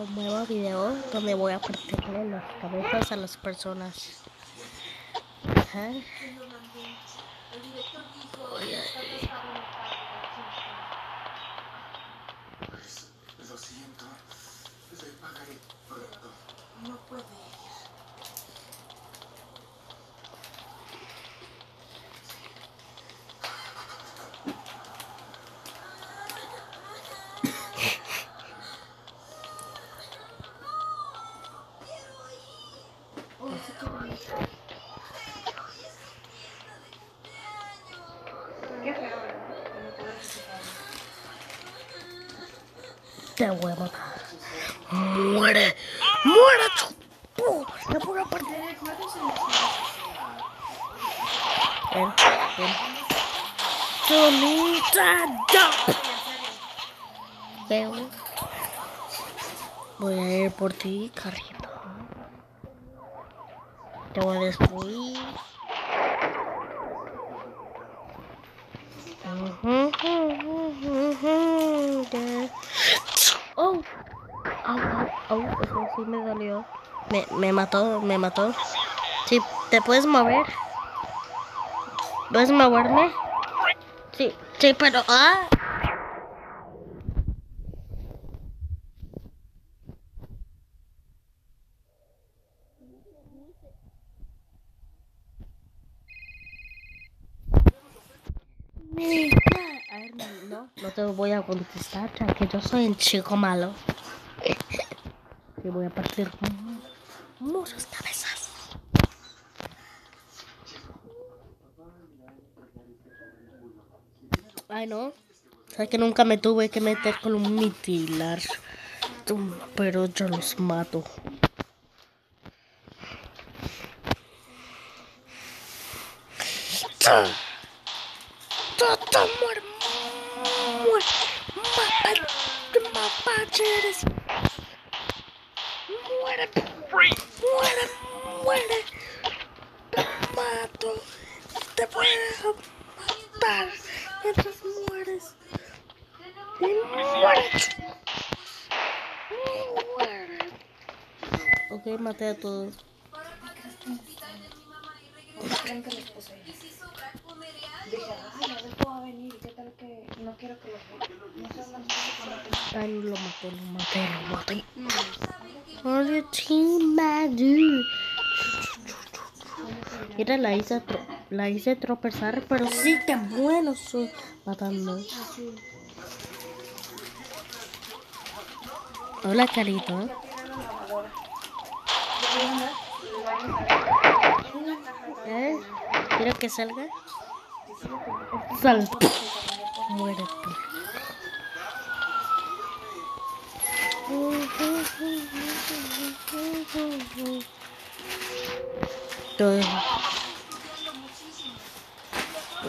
Un nuevo video donde voy a partirle las cabezas a las personas. Ajá. Ay, ay. Lo siento, le pagaré pronto. No puede ir. Te voy a matar. Muere. Muere, chupo. Le voy a partir. Ven, ven. Veo. Voy a ir por ti, carrito. Te voy a destruir. Oh, au, au, au, eso sí me dolió. Me, mató, me mató. Sí, ¿te puedes mover? ¿Puedes moverme? Sí, sí, pero... ¡Ah! No, no te voy a contestar, ya que yo soy un chico malo. Te voy a partir muchas cabezas. Ay, no. Sabes que nunca me tuve que meter con un mitilar. Pero yo los mato. Muere, muere, mapa, mapacheres. Muere, muere, muere. Te mato, te voy a matar mientras mueres. Y mueres. Muere. Ok, maté a todos. Dije, ay, cómo va a venir, ¿qué tal que no quiero que lo Ay, lo maté, lo maté, lo maté. Mira, la hice, tro- la hice tropezar, pero sí que bueno soy matando. Hola, carito. ¿Eh? ¿Quiero que salga? Sal. Muérete. Estoy,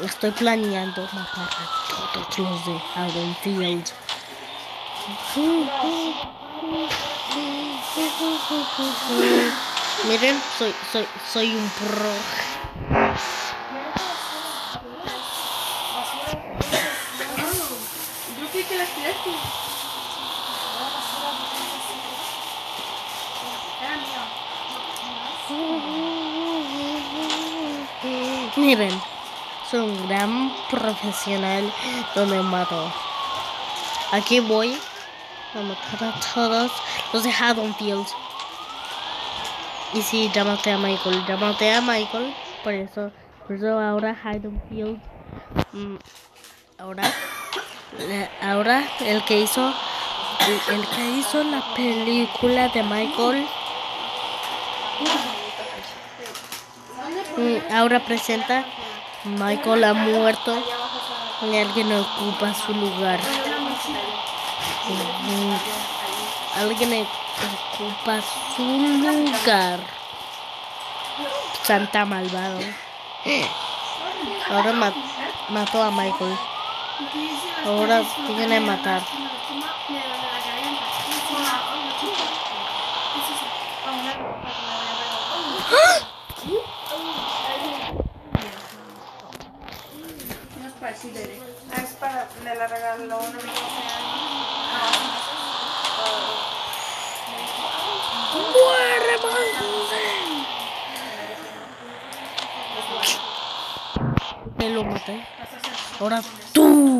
estoy planeando matar a todos los de Haddonfield. Miren, soy, soy, soy un pro. Miren, soy un gran profesional donde mato. Aquí voy a matar a todos los de Haddonfield. Y sí, ya a Michael, ya a Michael. Por eso, por eso ahora Haddonfield. mm, ahora, ahora el que hizo, el, que hizo la película de Michael. mm, ahora presenta Michael ha muerto y alguien ocupa su lugar. Ujú. Alguien ocupa su lugar. Santa malvado. Ahora ma- mató a Michael. Ahora te viene a matar. No es para para. Me la regaló lo maté. Ahora tú.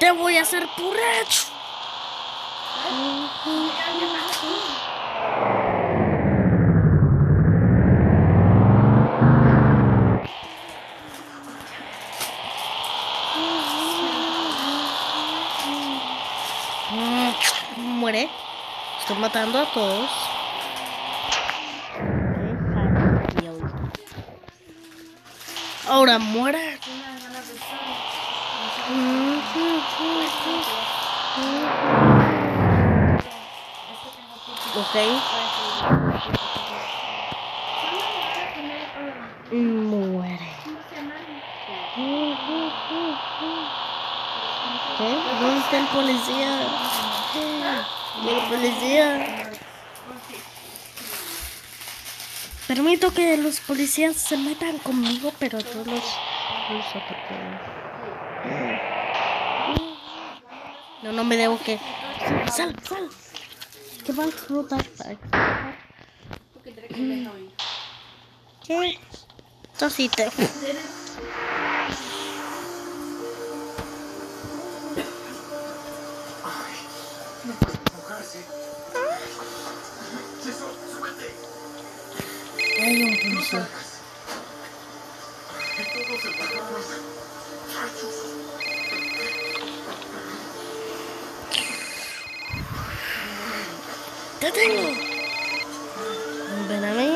Te voy a hacer purrecho. Muere. Estoy matando a todos. Ahora muere. Ok. Muere. ¿Dónde está el policía? El policía. Permito que los policías se metan conmigo, pero todos los, los. No, no me debo que. Sal, sal. ¿Qué va a explotar? ¿Qué? Tosite. No. ¡Te tengo! Ven a mí.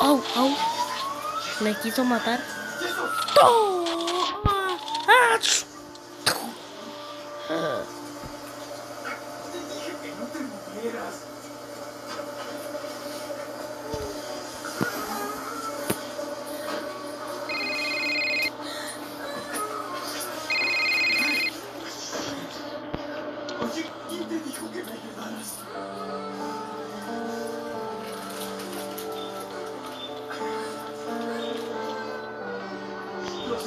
¡Au, au! Me quiso matar. ¡Toma!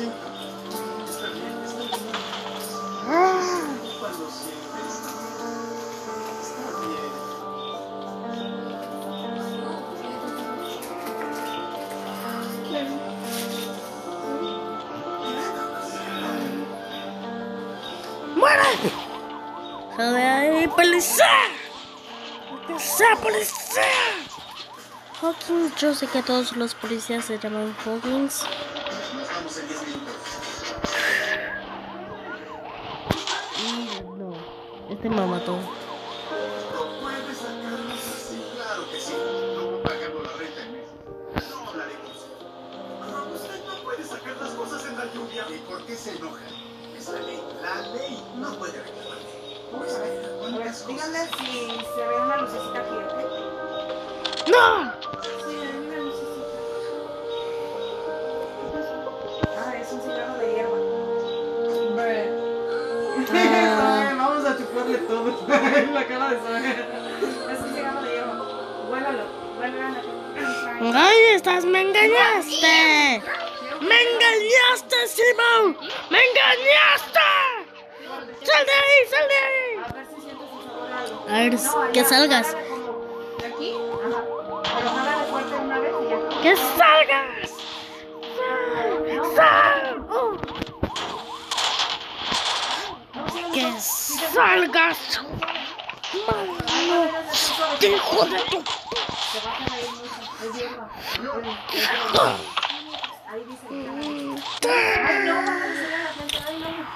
Bien. Ah. ¡Muere! ¡Sal de ahí, policía! ¡Policía, policía! Hawkins, yo sé que todos los policías se llaman Hawkins. La lluvia. ¿Y por qué se enoja? Es la ley. La ley no puede. Pues mira, A ver, ¿cuántas díganle si se ve una lucecita. ¡No! Vamos a chuparle todo en la cara de Sonia. Es un cigarro de hierba. Huélalo. Huélalo. ¡Ay, estás! ¡Me engañaste! ¡Me engañaste, Simon! ¡Me engañaste! ¡Sal de ahí, sal de ahí! A ver si sientes el sabor a algo. A ver, No, que salgas. ¿De aquí? Ajá. Pero jálale fuerte una vez y ya. ¡Que salgas!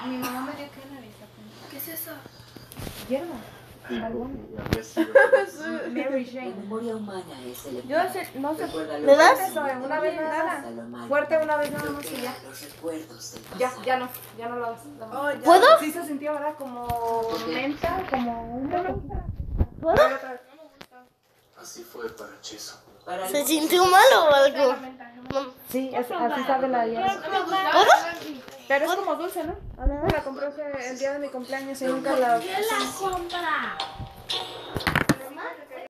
Mi mamá me dio cannabis. ¿Qué es eso? Hierba. Mary Jane. memoria humana es el Yo sé, no sé. Recuerda ¿Le lo das? una vez nada. Fuerte una vez nada más y ya. Ya, ya no, ya no lo hagas. no. ¿Puedo? Sí se sintió, ¿verdad? Como menta, como. ¿Puedo? Así fue para Cheso. Para ¿Se sintió mal o algo? Sí, así sabe la hierba. ¿Puedo? Pero es como dulce, ¿no? A mí me la compró el día de mi cumpleaños y nunca la...